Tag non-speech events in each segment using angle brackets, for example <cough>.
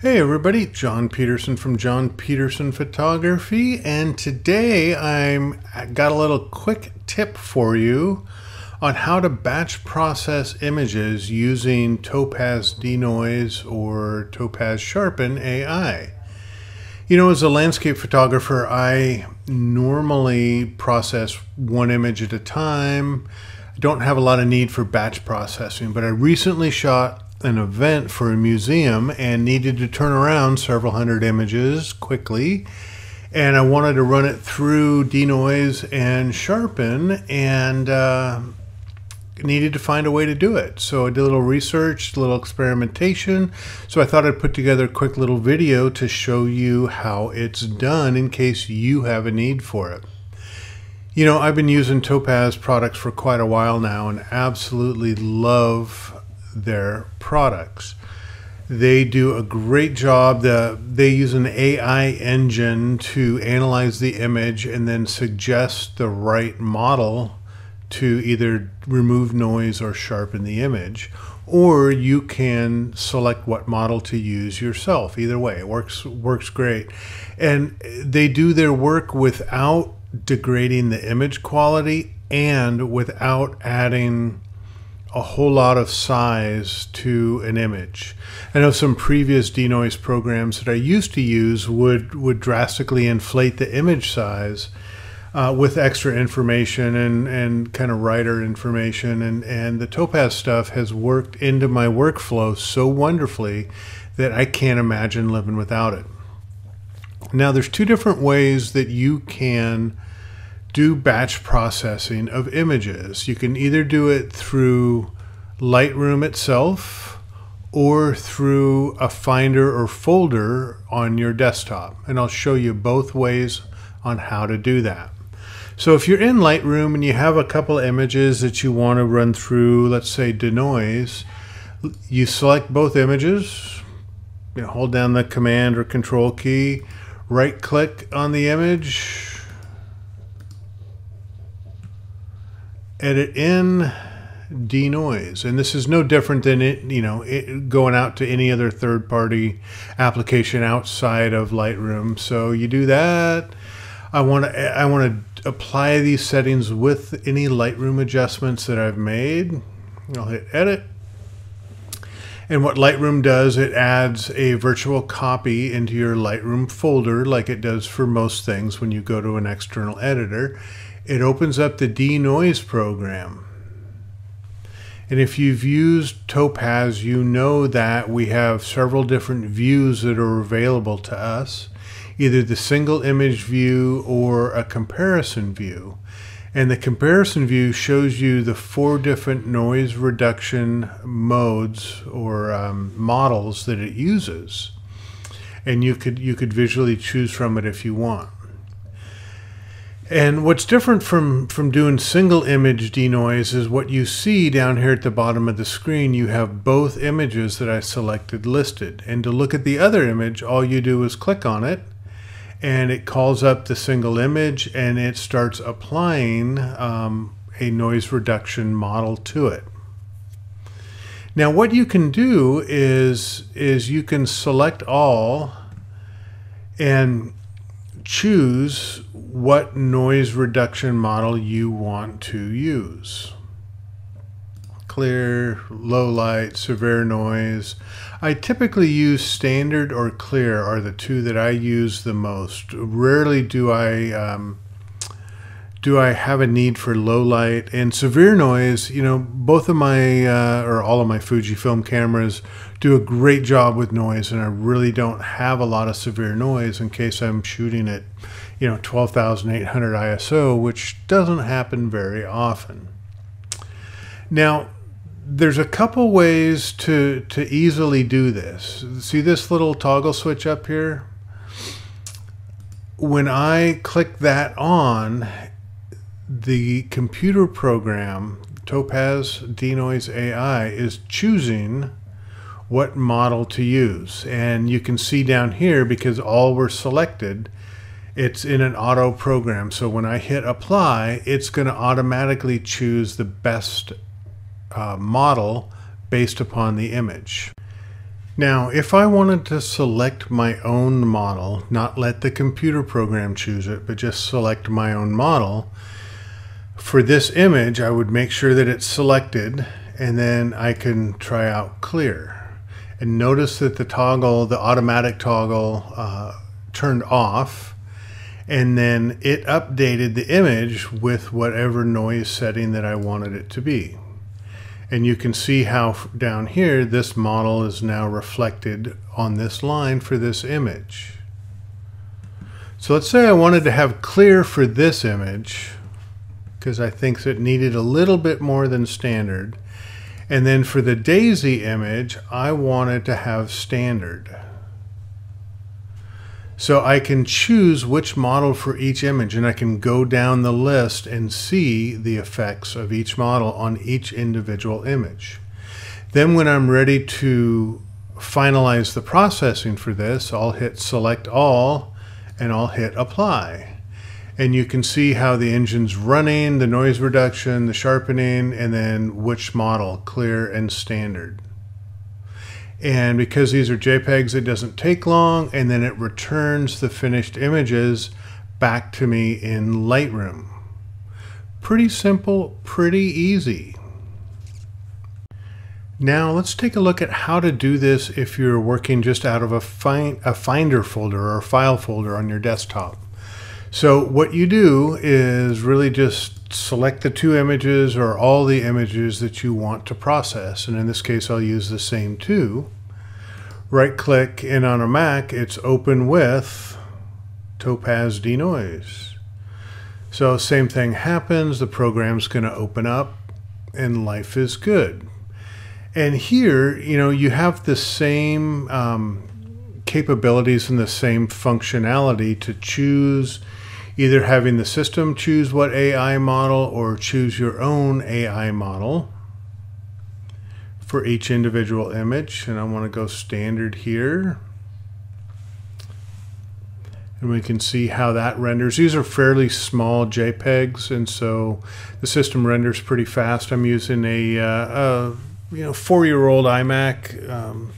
Hey everybody, John Pedersen from John Pedersen Photography, and today I'm I got a little quick tip for you on how to batch process images using Topaz Denoise or Topaz Sharpen AI. You know, as a landscape photographer, I normally process one image at a time. I don't have a lot of need for batch processing, but I recently shot an event for a museum and needed to turn around several hundred images quickly. And I wanted to run it through Denoise and Sharpen and uh, needed to find a way to do it. So I did a little research, a little experimentation. So I thought I'd put together a quick little video to show you how it's done in case you have a need for it. You know, I've been using Topaz products for quite a while now and absolutely love their products. They do a great job. The, they use an AI engine to analyze the image and then suggest the right model to either remove noise or sharpen the image. Or you can select what model to use yourself. Either way, it works works great. And they do their work without degrading the image quality and without adding a whole lot of size to an image. I know some previous denoise programs that I used to use would would drastically inflate the image size uh, with extra information and, and kind of writer information and, and the Topaz stuff has worked into my workflow so wonderfully that I can't imagine living without it. Now there's two different ways that you can do batch processing of images. You can either do it through Lightroom itself or through a finder or folder on your desktop. And I'll show you both ways on how to do that. So if you're in Lightroom and you have a couple images that you want to run through, let's say denoise, you select both images, you know, hold down the command or control key, right click on the image, edit in denoise. And this is no different than it you know it, going out to any other third party application outside of lightroom. So you do that. I want to i want to apply these settings with any lightroom adjustments that i've made i'll hit edit and what Lightroom does, it adds a virtual copy into your Lightroom folder like it does for most things when you go to an external editor. It opens up the denoise program. And if you've used Topaz, you know that we have several different views that are available to us, either the single image view or a comparison view. And the comparison view shows you the four different noise reduction modes or um, models that it uses. And you could you could visually choose from it if you want. And what's different from, from doing single image denoise is what you see down here at the bottom of the screen. You have both images that I selected listed. And to look at the other image, all you do is click on it and it calls up the single image and it starts applying um, a noise reduction model to it. Now what you can do is, is you can select all and choose what noise reduction model you want to use. Clear, low light, severe noise. I typically use standard or clear are the two that I use the most. Rarely do I um, do I have a need for low light and severe noise. You know, both of my uh, or all of my Fujifilm cameras do a great job with noise, and I really don't have a lot of severe noise in case I'm shooting at you know 12,800 ISO, which doesn't happen very often. Now, there's a couple ways to to easily do this. See this little toggle switch up here? When I click that on, the computer program Topaz Denoise AI is choosing what model to use. And you can see down here because all were selected, it's in an auto program. So when I hit apply, it's going to automatically choose the best uh, model based upon the image. Now, if I wanted to select my own model, not let the computer program choose it, but just select my own model, for this image, I would make sure that it's selected and then I can try out clear. And notice that the toggle, the automatic toggle, uh, turned off and then it updated the image with whatever noise setting that I wanted it to be. And you can see how down here this model is now reflected on this line for this image. So let's say I wanted to have clear for this image because I think it needed a little bit more than standard. And then for the daisy image, I wanted to have standard. So I can choose which model for each image and I can go down the list and see the effects of each model on each individual image. Then when I'm ready to finalize the processing for this, I'll hit select all and I'll hit apply. And you can see how the engine's running, the noise reduction, the sharpening, and then which model, clear and standard. And because these are JPEGs, it doesn't take long, and then it returns the finished images back to me in Lightroom. Pretty simple, pretty easy. Now let's take a look at how to do this if you're working just out of a, find, a Finder folder or a file folder on your desktop. So what you do is really just select the two images or all the images that you want to process. And in this case, I'll use the same two. Right click and on a Mac, it's open with Topaz Denoise. So same thing happens, the program's gonna open up and life is good. And here, you know, you have the same um, capabilities and the same functionality to choose either having the system choose what AI model or choose your own AI model for each individual image. And I want to go standard here. And we can see how that renders. These are fairly small JPEGs, and so the system renders pretty fast. I'm using a, uh, a you know four-year-old iMac. Um,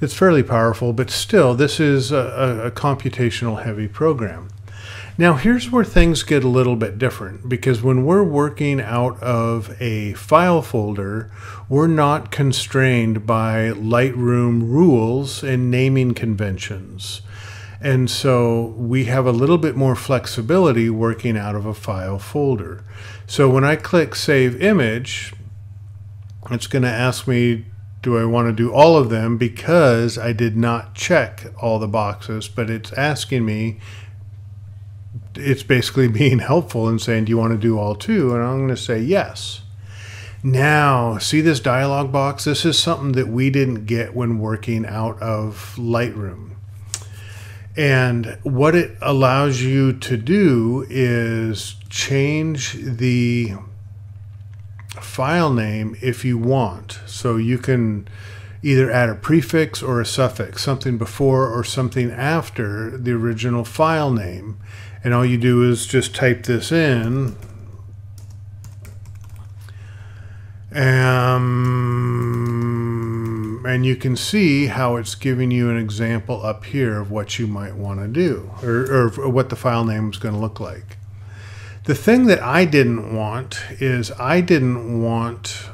it's fairly powerful, but still, this is a, a computational heavy program. Now, here's where things get a little bit different because when we're working out of a file folder, we're not constrained by Lightroom rules and naming conventions. And so we have a little bit more flexibility working out of a file folder. So when I click Save Image, it's going to ask me do I want to do all of them because I did not check all the boxes, but it's asking me it's basically <laughs> being helpful and saying, Do you want to do all two? And I'm going to say yes. Now, see this dialog box? This is something that we didn't get when working out of Lightroom. And what it allows you to do is change the file name if you want. So you can either add a prefix or a suffix, something before or something after the original file name and all you do is just type this in um, and you can see how it's giving you an example up here of what you might want to do or, or what the file name is going to look like. The thing that I didn't want is I didn't want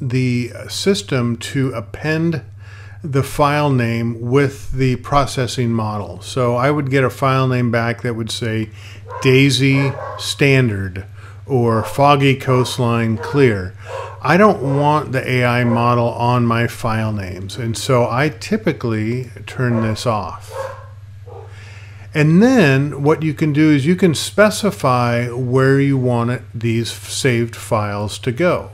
the system to append the file name with the processing model. So I would get a file name back that would say Daisy Standard or Foggy Coastline Clear. I don't want the AI model on my file names, and so I typically turn this off. And then what you can do is you can specify where you want it, these saved files to go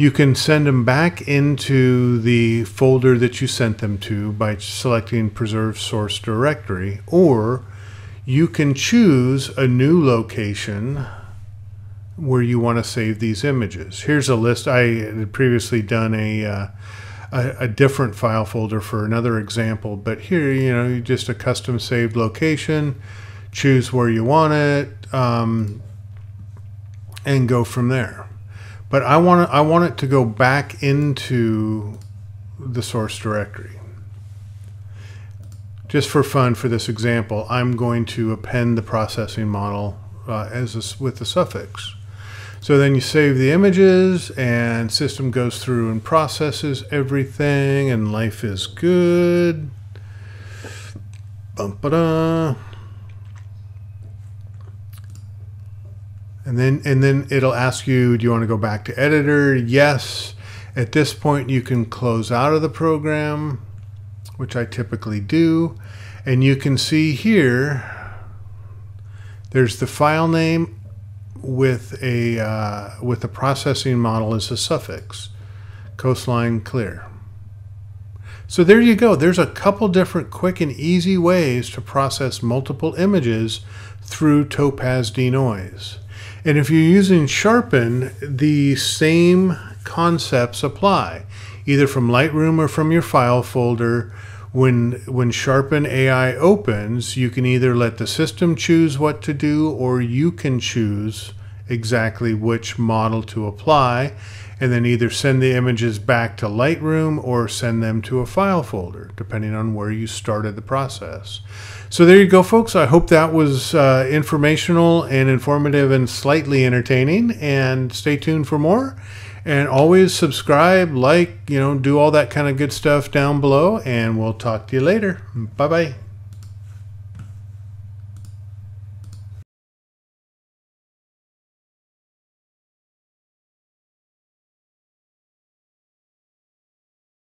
you can send them back into the folder that you sent them to by selecting Preserve Source Directory, or you can choose a new location where you want to save these images. Here's a list. I had previously done a, uh, a, a different file folder for another example, but here, you know, just a custom saved location, choose where you want it, um, and go from there. But I want I want it to go back into the source directory. Just for fun, for this example, I'm going to append the processing model uh, as a, with the suffix. So then you save the images and system goes through and processes everything and life is good. Bum, ba-da. And then and then it'll ask you, do you want to go back to editor? Yes. At this point you can close out of the program, which I typically do. And you can see here there's the file name with a uh, with the processing model as a suffix, coastline clear. So there you go. There's a couple different quick and easy ways to process multiple images through Topaz Denoise. And if you're using Sharpen, the same concepts apply, either from Lightroom or from your file folder. When when Sharpen AI opens, you can either let the system choose what to do or you can choose exactly which model to apply and then either send the images back to Lightroom or send them to a file folder, depending on where you started the process. So there you go, folks. I hope that was uh, informational and informative and slightly entertaining. And stay tuned for more. And always subscribe, like, you know, do all that kind of good stuff down below. And we'll talk to you later. Bye bye.